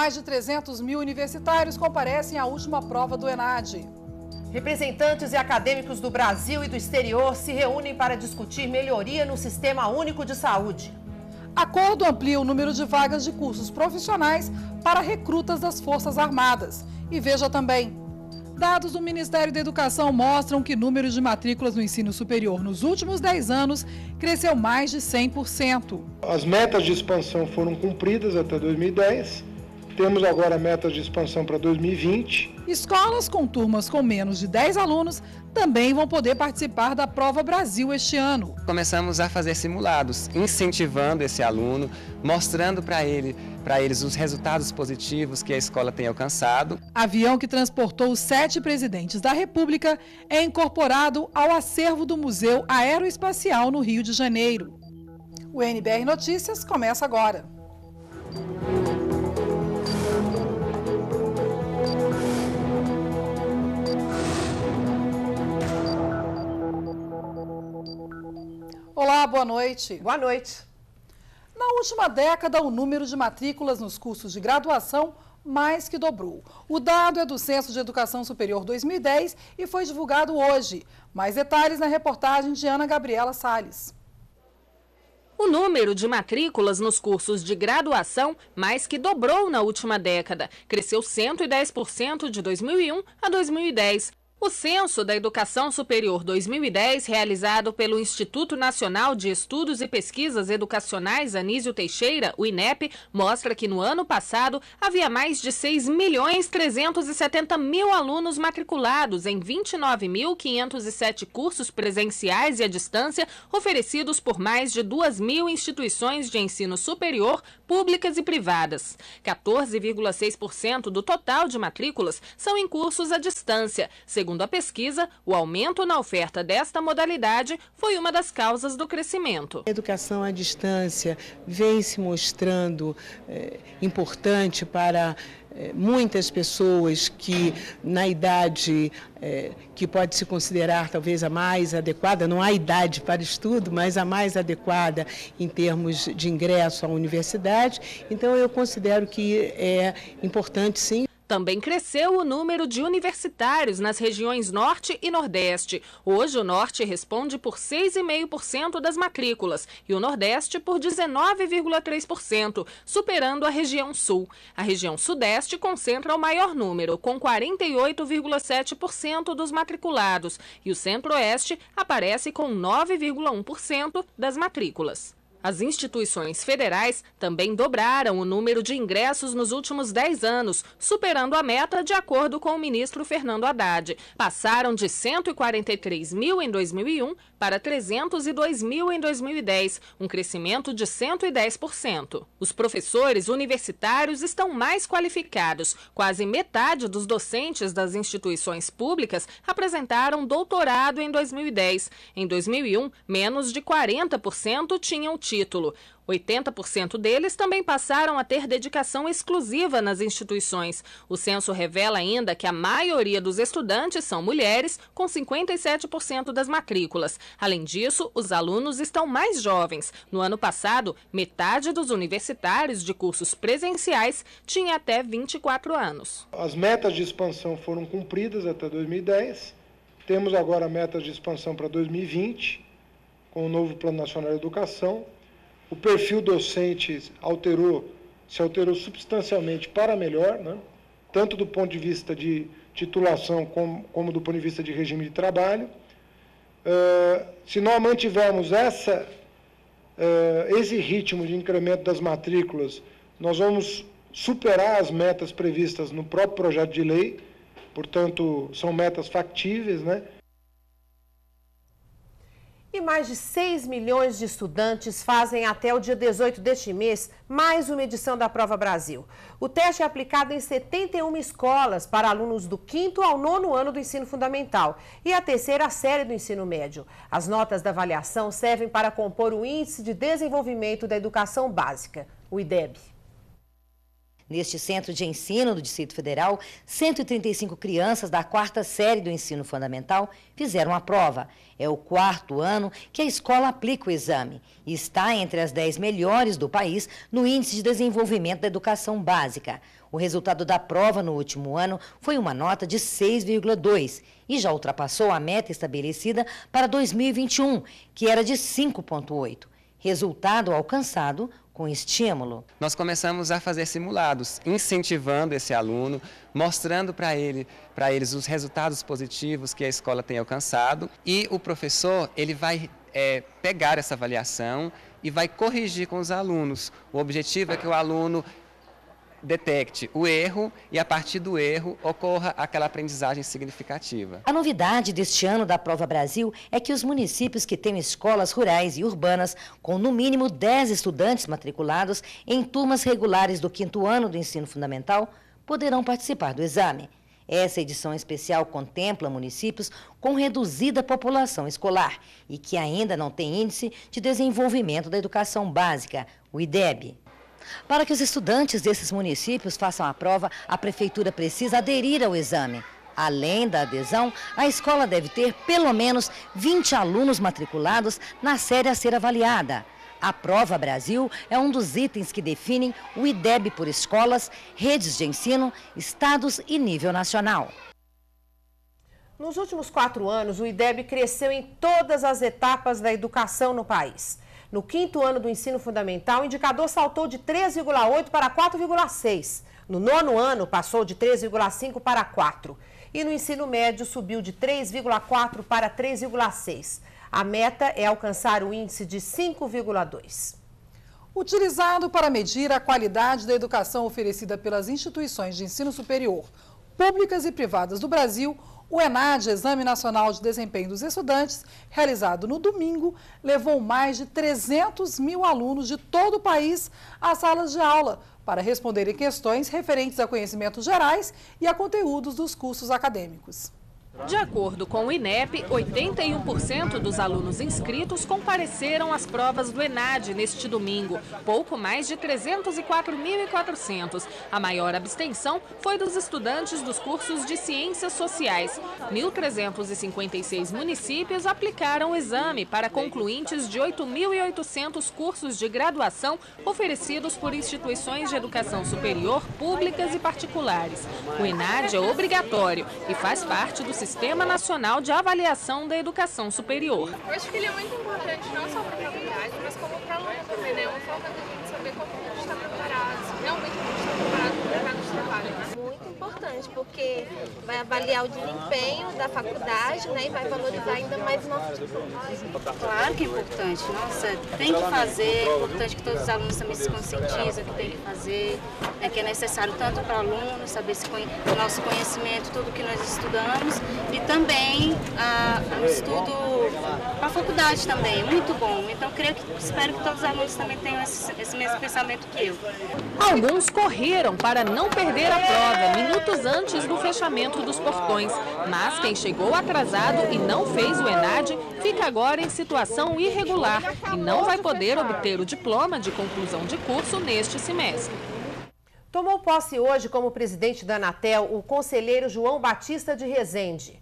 Mais de 300 mil universitários comparecem à última prova do ENAD. Representantes e acadêmicos do Brasil e do exterior se reúnem para discutir melhoria no Sistema Único de Saúde. Acordo amplia o número de vagas de cursos profissionais para recrutas das Forças Armadas. E veja também, Dados do Ministério da Educação mostram que o número de matrículas no ensino superior nos últimos 10 anos cresceu mais de 100%. As metas de expansão foram cumpridas até 2010 temos agora metas de expansão para 2020. Escolas com turmas com menos de 10 alunos também vão poder participar da Prova Brasil este ano. Começamos a fazer simulados, incentivando esse aluno, mostrando para ele, para eles os resultados positivos que a escola tem alcançado. Avião que transportou os sete presidentes da República é incorporado ao acervo do Museu Aeroespacial no Rio de Janeiro. O NBR Notícias começa agora. Olá, boa noite. Boa noite. Na última década, o número de matrículas nos cursos de graduação mais que dobrou. O dado é do Censo de Educação Superior 2010 e foi divulgado hoje. Mais detalhes na reportagem de Ana Gabriela Salles. O número de matrículas nos cursos de graduação mais que dobrou na última década. Cresceu 110% de 2001 a 2010. O Censo da Educação Superior 2010, realizado pelo Instituto Nacional de Estudos e Pesquisas Educacionais Anísio Teixeira, o INEP, mostra que no ano passado havia mais de 6 milhões 370 mil alunos matriculados em 29.507 cursos presenciais e à distância oferecidos por mais de 2 mil instituições de ensino superior, públicas e privadas. 14,6% do total de matrículas são em cursos à distância, segundo a pesquisa, o aumento na oferta desta modalidade foi uma das causas do crescimento. A educação à distância vem se mostrando é, importante para muitas pessoas que na idade é, que pode se considerar talvez a mais adequada, não há idade para estudo, mas a mais adequada em termos de ingresso à universidade. Então eu considero que é importante sim também cresceu o número de universitários nas regiões Norte e Nordeste. Hoje, o Norte responde por 6,5% das matrículas e o Nordeste por 19,3%, superando a região Sul. A região Sudeste concentra o maior número, com 48,7% dos matriculados, e o Centro-Oeste aparece com 9,1% das matrículas. As instituições federais também dobraram o número de ingressos nos últimos 10 anos, superando a meta de acordo com o ministro Fernando Haddad. Passaram de 143 mil em 2001 para 302 mil em 2010, um crescimento de 110%. Os professores universitários estão mais qualificados. Quase metade dos docentes das instituições públicas apresentaram doutorado em 2010. Em 2001, menos de 40% tinham título. 80% deles também passaram a ter dedicação exclusiva nas instituições. O censo revela ainda que a maioria dos estudantes são mulheres, com 57% das matrículas. Além disso, os alunos estão mais jovens. No ano passado, metade dos universitários de cursos presenciais tinha até 24 anos. As metas de expansão foram cumpridas até 2010. Temos agora metas de expansão para 2020, com o novo Plano Nacional de Educação o perfil docente alterou, se alterou substancialmente para melhor, né? tanto do ponto de vista de titulação como, como do ponto de vista de regime de trabalho. Uh, se nós mantivermos essa, uh, esse ritmo de incremento das matrículas, nós vamos superar as metas previstas no próprio projeto de lei, portanto, são metas factíveis, né? E mais de 6 milhões de estudantes fazem até o dia 18 deste mês mais uma edição da Prova Brasil. O teste é aplicado em 71 escolas para alunos do quinto ao nono ano do ensino fundamental e a terceira série do ensino médio. As notas da avaliação servem para compor o Índice de Desenvolvimento da Educação Básica, o IDEB. Neste centro de ensino do Distrito Federal, 135 crianças da quarta série do ensino fundamental fizeram a prova. É o quarto ano que a escola aplica o exame e está entre as 10 melhores do país no Índice de Desenvolvimento da Educação Básica. O resultado da prova no último ano foi uma nota de 6,2 e já ultrapassou a meta estabelecida para 2021, que era de 5,8. Resultado alcançado com estímulo. Nós começamos a fazer simulados, incentivando esse aluno, mostrando para ele, para eles os resultados positivos que a escola tem alcançado e o professor ele vai é, pegar essa avaliação e vai corrigir com os alunos. O objetivo é que o aluno detecte o erro e, a partir do erro, ocorra aquela aprendizagem significativa. A novidade deste ano da Prova Brasil é que os municípios que têm escolas rurais e urbanas com no mínimo 10 estudantes matriculados em turmas regulares do quinto ano do ensino fundamental poderão participar do exame. Essa edição especial contempla municípios com reduzida população escolar e que ainda não têm índice de desenvolvimento da educação básica, o IDEB. Para que os estudantes desses municípios façam a prova, a prefeitura precisa aderir ao exame. Além da adesão, a escola deve ter pelo menos 20 alunos matriculados na série a ser avaliada. A Prova Brasil é um dos itens que definem o IDEB por escolas, redes de ensino, estados e nível nacional. Nos últimos quatro anos, o IDEB cresceu em todas as etapas da educação no país. No quinto ano do ensino fundamental, o indicador saltou de 3,8 para 4,6. No nono ano, passou de 3,5 para 4. E no ensino médio, subiu de 3,4 para 3,6. A meta é alcançar o índice de 5,2. Utilizado para medir a qualidade da educação oferecida pelas instituições de ensino superior, públicas e privadas do Brasil, o ENAD, Exame Nacional de Desempenho dos Estudantes, realizado no domingo, levou mais de 300 mil alunos de todo o país às salas de aula para responderem questões referentes a conhecimentos gerais e a conteúdos dos cursos acadêmicos. De acordo com o INEP, 81% dos alunos inscritos compareceram às provas do ENAD neste domingo, pouco mais de 304.400. A maior abstenção foi dos estudantes dos cursos de Ciências Sociais. 1.356 municípios aplicaram o exame para concluintes de 8.800 cursos de graduação oferecidos por instituições de educação superior, públicas e particulares. O ENAD é obrigatório e faz parte do sistema Sistema Nacional de Avaliação da Educação Superior. Eu acho que ele é muito importante não só para a faculdade, mas como para o aluno também, né? É uma forma de a gente saber como a gente está preparado, se realmente a gente está preparado para o mercado de trabalho. Né? Muito importante, porque vai avaliar o desempenho da faculdade né, e vai valorizar ainda mais o nosso diploma. Claro que é importante, nossa, tem que fazer, é importante que todos os alunos também se conscientizem que tem que fazer, né, que é necessário tanto para o aluno saber se conhe o nosso conhecimento, tudo que nós estudamos, e também a, o estudo para a faculdade também, muito bom. Então, creio que, espero que todos os alunos também tenham esse, esse mesmo pensamento que eu. Alguns correram para não perder a prova, minutos antes do fechamento dos portões. Mas quem chegou atrasado e não fez o ENAD fica agora em situação irregular e não vai poder obter o diploma de conclusão de curso neste semestre. Tomou posse hoje como presidente da Anatel o conselheiro João Batista de Rezende.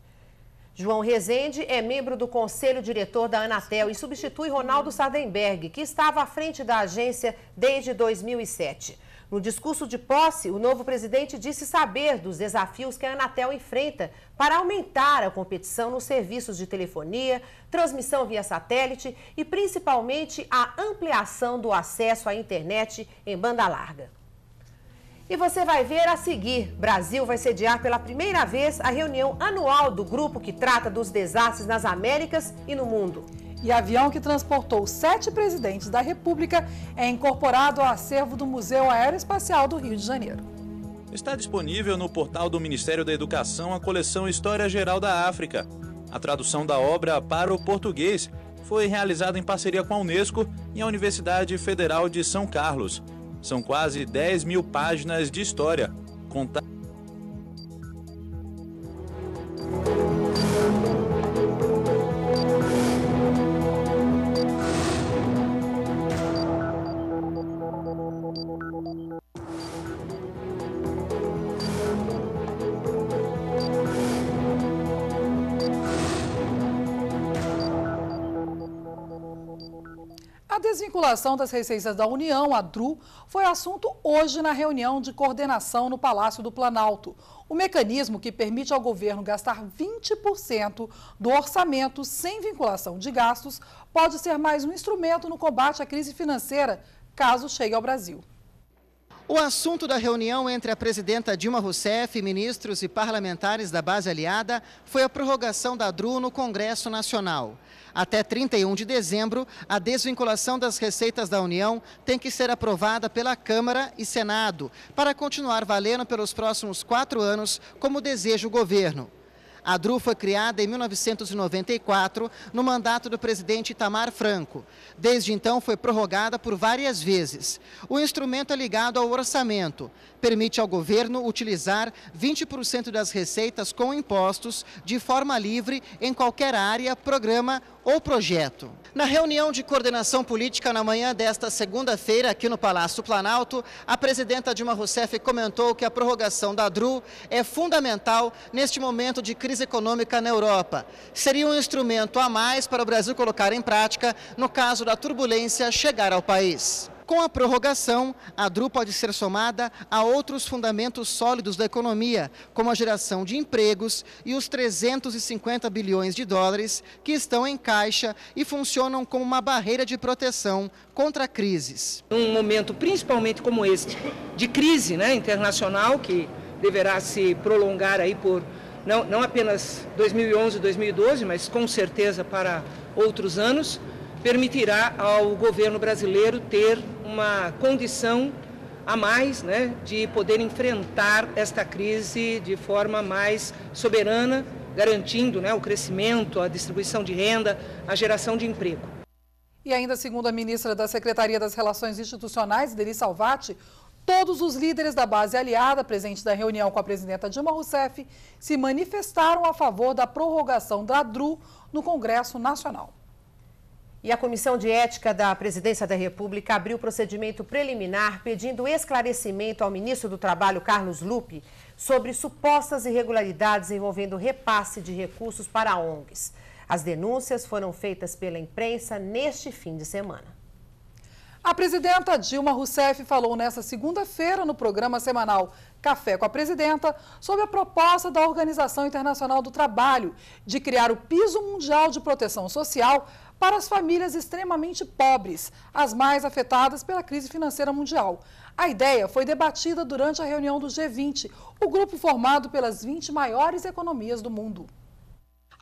João Rezende é membro do conselho diretor da Anatel e substitui Ronaldo Sardenberg, que estava à frente da agência desde 2007. No discurso de posse, o novo presidente disse saber dos desafios que a Anatel enfrenta para aumentar a competição nos serviços de telefonia, transmissão via satélite e principalmente a ampliação do acesso à internet em banda larga. E você vai ver a seguir: Brasil vai sediar pela primeira vez a reunião anual do grupo que trata dos desastres nas Américas e no mundo. E avião que transportou sete presidentes da República é incorporado ao acervo do Museu Aeroespacial do Rio de Janeiro. Está disponível no portal do Ministério da Educação a coleção História Geral da África. A tradução da obra para o português foi realizada em parceria com a Unesco e a Universidade Federal de São Carlos. São quase 10 mil páginas de história. Conta A desvinculação das receitas da União, a DRU, foi assunto hoje na reunião de coordenação no Palácio do Planalto. O mecanismo que permite ao governo gastar 20% do orçamento sem vinculação de gastos pode ser mais um instrumento no combate à crise financeira, caso chegue ao Brasil. O assunto da reunião entre a presidenta Dilma Rousseff, ministros e parlamentares da base aliada foi a prorrogação da DRU no Congresso Nacional. Até 31 de dezembro, a desvinculação das receitas da União tem que ser aprovada pela Câmara e Senado para continuar valendo pelos próximos quatro anos, como deseja o governo. A DRU foi criada em 1994, no mandato do presidente Itamar Franco. Desde então, foi prorrogada por várias vezes. O instrumento é ligado ao orçamento. Permite ao governo utilizar 20% das receitas com impostos de forma livre em qualquer área, programa ou projeto. Na reunião de coordenação política na manhã desta segunda-feira, aqui no Palácio Planalto, a presidenta Dilma Rousseff comentou que a prorrogação da DRU é fundamental neste momento de crise econômica na Europa. Seria um instrumento a mais para o Brasil colocar em prática no caso da turbulência chegar ao país. Com a prorrogação, a DRU pode ser somada a outros fundamentos sólidos da economia, como a geração de empregos e os 350 bilhões de dólares que estão em caixa e funcionam como uma barreira de proteção contra crises. Um momento principalmente como este, de crise né, internacional, que deverá se prolongar aí por não, não apenas 2011 e 2012, mas com certeza para outros anos, permitirá ao governo brasileiro ter uma condição a mais né, de poder enfrentar esta crise de forma mais soberana, garantindo né, o crescimento, a distribuição de renda, a geração de emprego. E ainda segundo a ministra da Secretaria das Relações Institucionais, Deli Salvati, todos os líderes da base aliada presentes na reunião com a presidenta Dilma Rousseff se manifestaram a favor da prorrogação da DRU no Congresso Nacional. E a Comissão de Ética da Presidência da República abriu procedimento preliminar pedindo esclarecimento ao ministro do Trabalho, Carlos Lupe, sobre supostas irregularidades envolvendo repasse de recursos para ONGs. As denúncias foram feitas pela imprensa neste fim de semana. A presidenta Dilma Rousseff falou nesta segunda-feira no programa semanal Café com a Presidenta sobre a proposta da Organização Internacional do Trabalho de criar o Piso Mundial de Proteção Social para as famílias extremamente pobres, as mais afetadas pela crise financeira mundial. A ideia foi debatida durante a reunião do G20, o grupo formado pelas 20 maiores economias do mundo.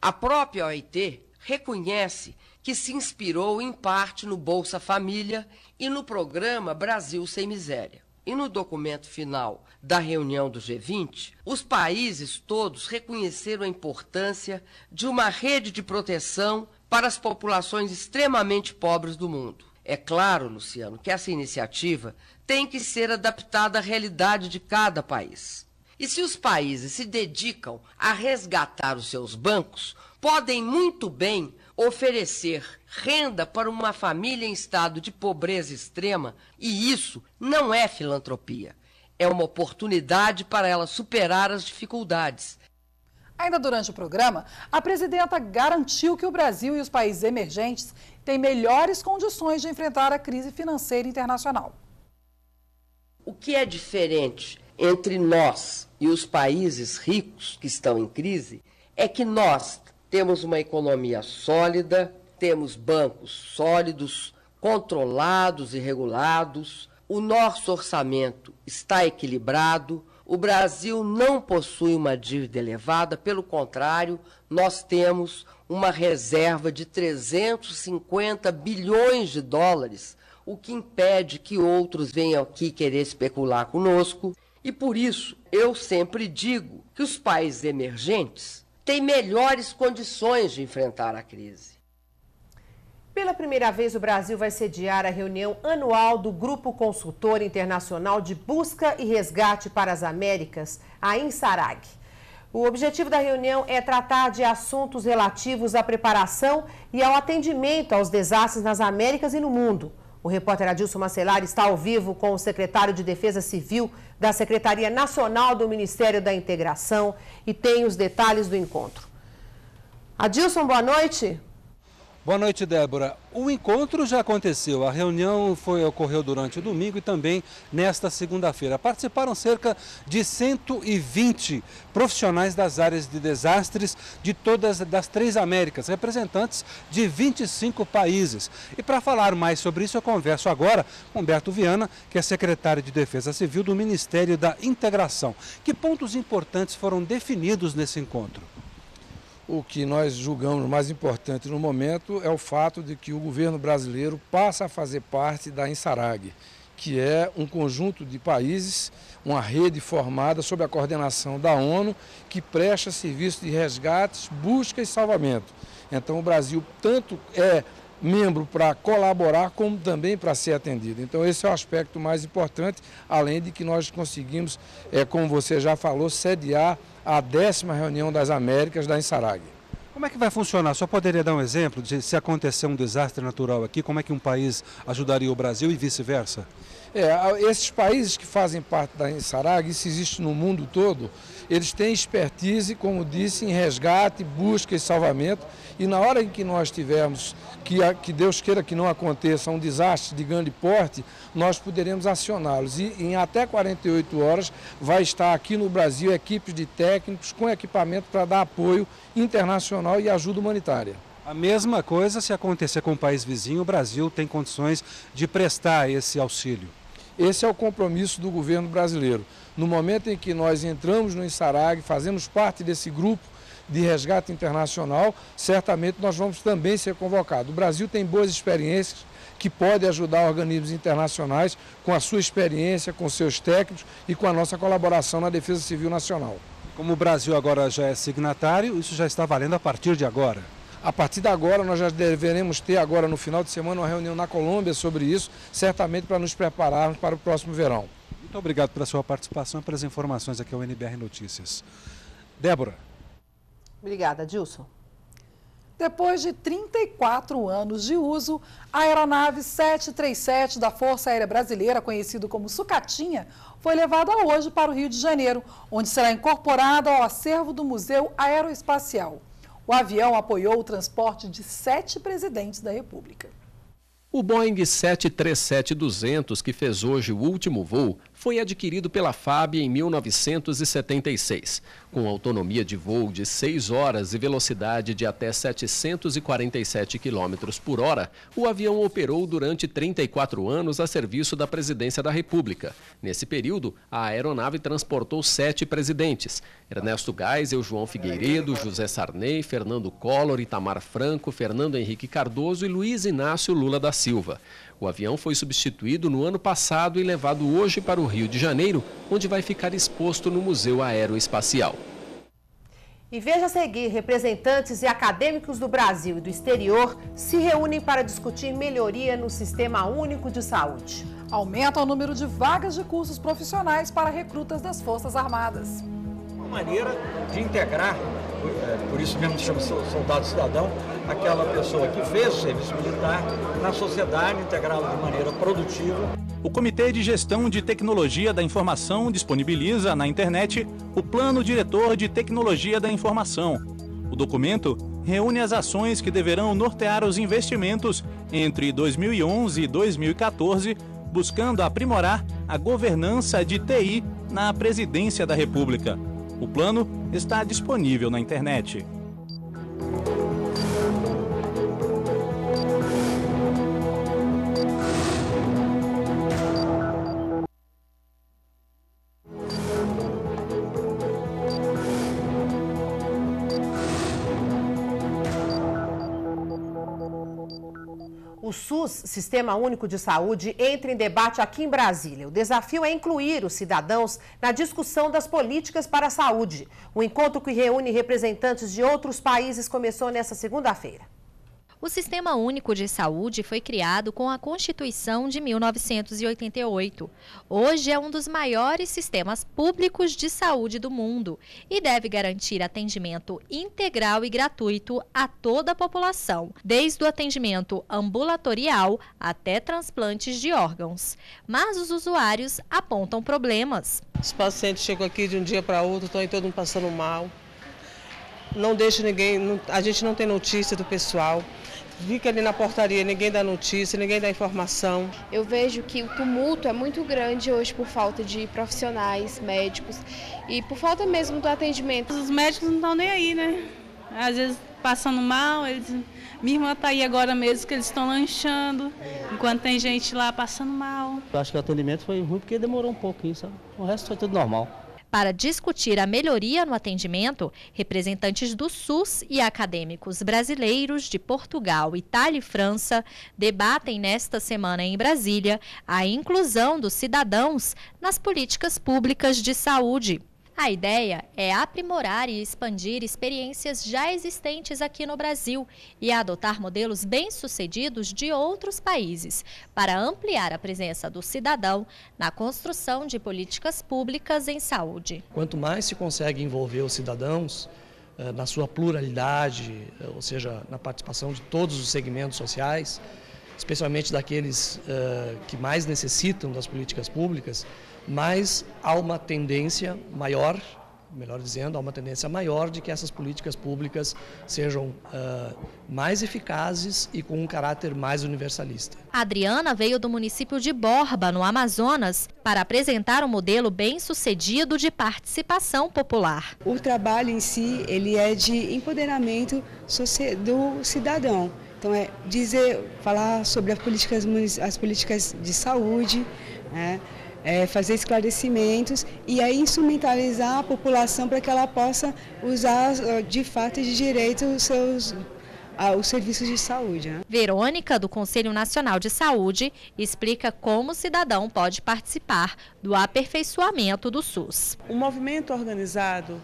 A própria OIT reconhece que se inspirou em parte no Bolsa Família e no programa Brasil Sem Miséria. E no documento final da reunião do G20, os países todos reconheceram a importância de uma rede de proteção para as populações extremamente pobres do mundo. É claro, Luciano, que essa iniciativa tem que ser adaptada à realidade de cada país. E se os países se dedicam a resgatar os seus bancos, podem muito bem oferecer renda para uma família em estado de pobreza extrema, e isso não é filantropia. É uma oportunidade para ela superar as dificuldades Ainda durante o programa, a presidenta garantiu que o Brasil e os países emergentes têm melhores condições de enfrentar a crise financeira internacional. O que é diferente entre nós e os países ricos que estão em crise é que nós temos uma economia sólida, temos bancos sólidos, controlados e regulados, o nosso orçamento está equilibrado, o Brasil não possui uma dívida elevada, pelo contrário, nós temos uma reserva de 350 bilhões de dólares, o que impede que outros venham aqui querer especular conosco. E por isso eu sempre digo que os países emergentes têm melhores condições de enfrentar a crise. Pela primeira vez, o Brasil vai sediar a reunião anual do Grupo Consultor Internacional de Busca e Resgate para as Américas, a INSARAG. O objetivo da reunião é tratar de assuntos relativos à preparação e ao atendimento aos desastres nas Américas e no mundo. O repórter Adilson Macelar está ao vivo com o secretário de Defesa Civil da Secretaria Nacional do Ministério da Integração e tem os detalhes do encontro. Adilson, boa noite. Boa noite, Débora. O encontro já aconteceu. A reunião foi, ocorreu durante o domingo e também nesta segunda-feira. Participaram cerca de 120 profissionais das áreas de desastres de todas das três Américas, representantes de 25 países. E para falar mais sobre isso, eu converso agora com Humberto Viana, que é secretário de Defesa Civil do Ministério da Integração. Que pontos importantes foram definidos nesse encontro? O que nós julgamos mais importante no momento é o fato de que o governo brasileiro passa a fazer parte da INSARAG, que é um conjunto de países, uma rede formada sob a coordenação da ONU, que presta serviço de resgates, busca e salvamento. Então o Brasil tanto é membro para colaborar como também para ser atendido. Então esse é o aspecto mais importante, além de que nós conseguimos, é, como você já falou, sediar a décima reunião das Américas da Insarag. Como é que vai funcionar? Só poderia dar um exemplo de se acontecer um desastre natural aqui, como é que um país ajudaria o Brasil e vice-versa? É, esses países que fazem parte da Insarag, isso existe no mundo todo, eles têm expertise, como disse, em resgate, busca e salvamento. E na hora em que nós tivermos, que, que Deus queira que não aconteça um desastre de grande porte, nós poderemos acioná-los. E em até 48 horas vai estar aqui no Brasil equipes de técnicos com equipamento para dar apoio internacional e ajuda humanitária. A mesma coisa se acontecer com o país vizinho, o Brasil tem condições de prestar esse auxílio. Esse é o compromisso do governo brasileiro. No momento em que nós entramos no Insarag, fazemos parte desse grupo de resgate internacional, certamente nós vamos também ser convocados. O Brasil tem boas experiências que pode ajudar organismos internacionais com a sua experiência, com seus técnicos e com a nossa colaboração na Defesa Civil Nacional. Como o Brasil agora já é signatário, isso já está valendo a partir de agora. A partir de agora, nós já deveremos ter agora no final de semana uma reunião na Colômbia sobre isso, certamente para nos prepararmos para o próximo verão. Muito obrigado pela sua participação e pelas informações aqui ao NBR Notícias. Débora. Obrigada, Dilson. Depois de 34 anos de uso, a aeronave 737 da Força Aérea Brasileira, conhecido como Sucatinha, foi levada hoje para o Rio de Janeiro, onde será incorporada ao acervo do Museu Aeroespacial. O avião apoiou o transporte de sete presidentes da República. O Boeing 737-200, que fez hoje o último voo, foi adquirido pela FAB em 1976. Com autonomia de voo de 6 horas e velocidade de até 747 km por hora, o avião operou durante 34 anos a serviço da Presidência da República. Nesse período, a aeronave transportou sete presidentes: Ernesto Geisel, João Figueiredo, José Sarney, Fernando Collor, Itamar Franco, Fernando Henrique Cardoso e Luiz Inácio Lula da Silva. O avião foi substituído no ano passado e levado hoje para o Rio de Janeiro, onde vai ficar exposto no Museu Aeroespacial. E veja a seguir, representantes e acadêmicos do Brasil e do exterior se reúnem para discutir melhoria no Sistema Único de Saúde. Aumenta o número de vagas de cursos profissionais para recrutas das Forças Armadas. Uma maneira de integrar, é, por isso mesmo se chama soldado cidadão, aquela pessoa que fez o serviço militar na sociedade, integrá-la de maneira produtiva. O Comitê de Gestão de Tecnologia da Informação disponibiliza na internet o Plano Diretor de Tecnologia da Informação. O documento reúne as ações que deverão nortear os investimentos entre 2011 e 2014, buscando aprimorar a governança de TI na Presidência da República. O plano está disponível na internet. O SUS, Sistema Único de Saúde, entra em debate aqui em Brasília. O desafio é incluir os cidadãos na discussão das políticas para a saúde. O encontro que reúne representantes de outros países começou nesta segunda-feira. O Sistema Único de Saúde foi criado com a Constituição de 1988. Hoje é um dos maiores sistemas públicos de saúde do mundo e deve garantir atendimento integral e gratuito a toda a população, desde o atendimento ambulatorial até transplantes de órgãos. Mas os usuários apontam problemas. Os pacientes chegam aqui de um dia para outro, estão aí todo mundo passando mal. Não deixa ninguém, a gente não tem notícia do pessoal Fica ali na portaria, ninguém dá notícia, ninguém dá informação. Eu vejo que o tumulto é muito grande hoje por falta de profissionais, médicos e por falta mesmo do atendimento. Os médicos não estão nem aí, né? Às vezes passando mal, eles... minha irmã está aí agora mesmo que eles estão lanchando, enquanto tem gente lá passando mal. Eu acho que o atendimento foi ruim porque demorou um pouquinho, sabe? O resto foi tudo normal. Para discutir a melhoria no atendimento, representantes do SUS e acadêmicos brasileiros de Portugal, Itália e França debatem nesta semana em Brasília a inclusão dos cidadãos nas políticas públicas de saúde. A ideia é aprimorar e expandir experiências já existentes aqui no Brasil e adotar modelos bem-sucedidos de outros países para ampliar a presença do cidadão na construção de políticas públicas em saúde. Quanto mais se consegue envolver os cidadãos eh, na sua pluralidade, eh, ou seja, na participação de todos os segmentos sociais, especialmente daqueles uh, que mais necessitam das políticas públicas, mas há uma tendência maior, melhor dizendo, há uma tendência maior de que essas políticas públicas sejam uh, mais eficazes e com um caráter mais universalista. Adriana veio do município de Borba, no Amazonas, para apresentar um modelo bem sucedido de participação popular. O trabalho em si, ele é de empoderamento do cidadão. Então é dizer, falar sobre as políticas, as políticas de saúde, né? É, fazer esclarecimentos e aí instrumentalizar a população para que ela possa usar de fato e de direito os seus os serviços de saúde. Né? Verônica, do Conselho Nacional de Saúde, explica como o cidadão pode participar do aperfeiçoamento do SUS. O movimento organizado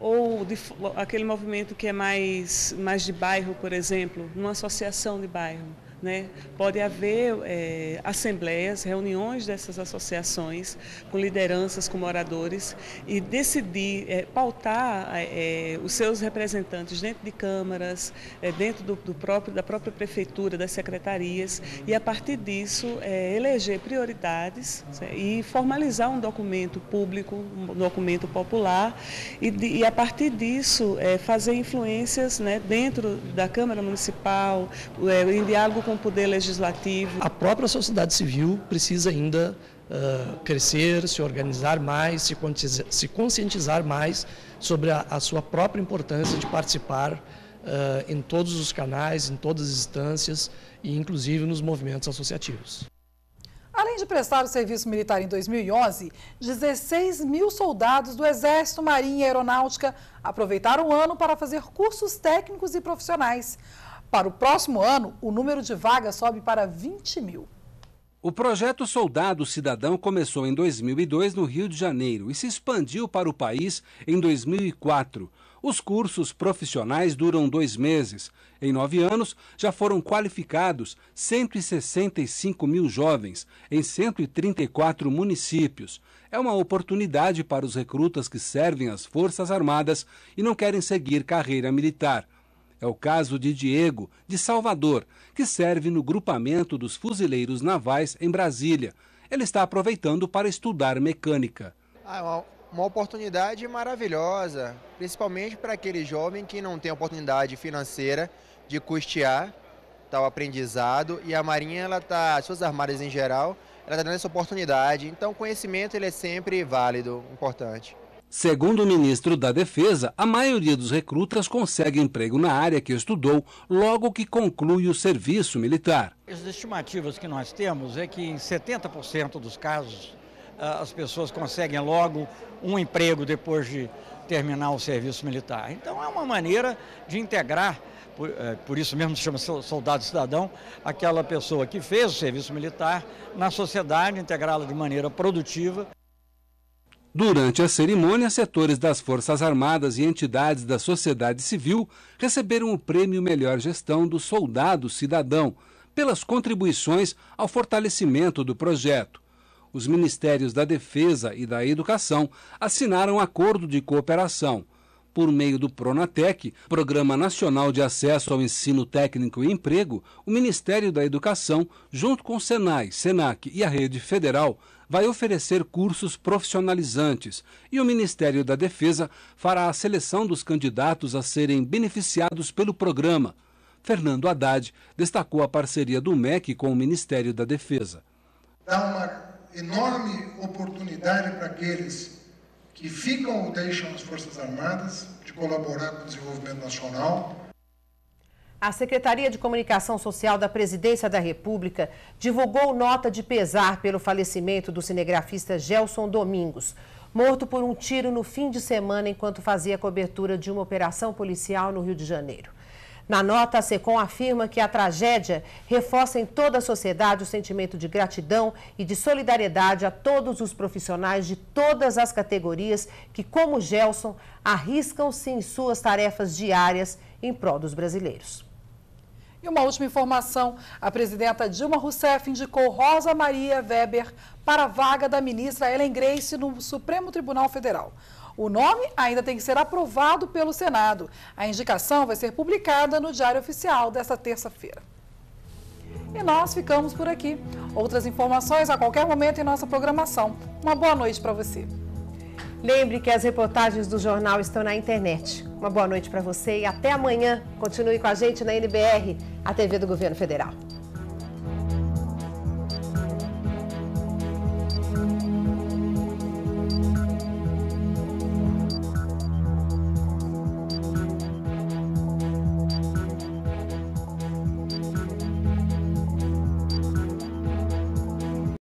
ou de, aquele movimento que é mais, mais de bairro, por exemplo, numa associação de bairro. Né? Pode haver é, assembleias, reuniões dessas associações com lideranças, com moradores e decidir, é, pautar é, os seus representantes dentro de câmaras, dentro do, do, próprio, da própria prefeitura, das secretarias e a partir disso eleger prioridades e formalizar um documento público, um documento popular e, de, e a partir disso fazer influências né, dentro da Câmara Municipal, em diálogo com com o poder legislativo. A própria sociedade civil precisa ainda uh, crescer, se organizar mais, se, se conscientizar mais sobre a, a, sua própria importância de participar uh, em todos os canais, em todas as instâncias e inclusive nos movimentos associativos. Além de prestar o serviço militar em 2011, 16 mil soldados do Exército, Marinha e Aeronáutica aproveitaram o ano para fazer cursos técnicos e profissionais. Para o próximo ano, o número de vagas sobe para 20 mil. O projeto Soldado Cidadão começou em 2002 no Rio de Janeiro e se expandiu para o país em 2004. Os cursos profissionais duram dois meses. Em nove anos, já foram qualificados 165 mil jovens em 134 municípios. É uma oportunidade para os recrutas que servem as Forças Armadas e não querem seguir carreira militar. É o caso de Diego, de Salvador, que serve no grupamento dos fuzileiros navais em Brasília. Ele está aproveitando para estudar mecânica. Ah, é uma, uma oportunidade maravilhosa, principalmente para aquele jovem que não tem oportunidade financeira de custear tal aprendizado e a Marinha, ela tá, as Forças Armadas em geral, ela está dando essa oportunidade. Então, o conhecimento ele é sempre válido, importante. Segundo o ministro da Defesa, a maioria dos recrutas consegue emprego na área que estudou logo que conclui o serviço militar. As estimativas que nós temos é que em 70% dos casos ah, as pessoas conseguem logo um emprego depois de terminar o serviço militar. Então é uma maneira de integrar por, é, por, isso mesmo se chama soldado cidadão, aquela pessoa que fez o serviço militar na sociedade, integrá-la de maneira produtiva. Durante a cerimônia, setores das Forças Armadas e entidades da sociedade civil receberam o prêmio Melhor Gestão do Soldado Cidadão pelas contribuições ao fortalecimento do projeto. Os Ministérios da Defesa e da Educação assinaram acordo de cooperação. Por meio do Pronatec, Programa Nacional de Acesso ao Ensino Técnico e Emprego, o Ministério da Educação, junto com o Senai, Senac e a Rede Federal, vai oferecer cursos profissionalizantes e o Ministério da Defesa fará a seleção dos candidatos a serem beneficiados pelo programa. Fernando Haddad, destacou a parceria do MEC com o Ministério da Defesa. Dá uma enorme oportunidade para aqueles que ficam ou deixam as Forças Armadas de colaborar com o desenvolvimento nacional. A Secretaria de Comunicação Social da Presidência da República divulgou nota de pesar pelo falecimento do cinegrafista Gelson Domingos, morto por um tiro no fim de semana enquanto fazia cobertura de uma operação policial no Rio de Janeiro. Na nota, a SECOM afirma que a tragédia reforça em toda a sociedade o sentimento de gratidão e de solidariedade a todos os profissionais de todas as categorias que, como Gelson, arriscam-se em suas tarefas diárias em prol dos brasileiros. E uma última informação: a presidenta Dilma Rousseff indicou Rosa Maria Weber para a vaga da ministra Ellen Grace no Supremo Tribunal Federal. O nome ainda tem que ser aprovado pelo Senado. A indicação vai ser publicada no Diário Oficial desta terça-feira. E nós ficamos por aqui. Outras informações a qualquer momento em nossa programação. Uma boa noite para você. Lembre que as reportagens do jornal estão na internet. Uma boa noite para você e até amanhã. Continue com a gente na NBR, a TV do Governo Federal.